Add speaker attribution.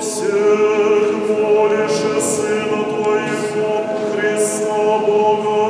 Speaker 1: всех молишь Сына Твоего, Христа Бога,